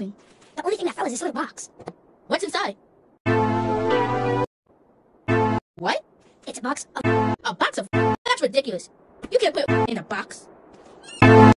moving. The only thing that fell is this little box. What's inside? What? It's a box of... A box of That's ridiculous. You can't put in a box.